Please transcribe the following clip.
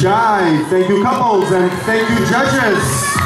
Jive. Thank you, couples, and thank you, judges.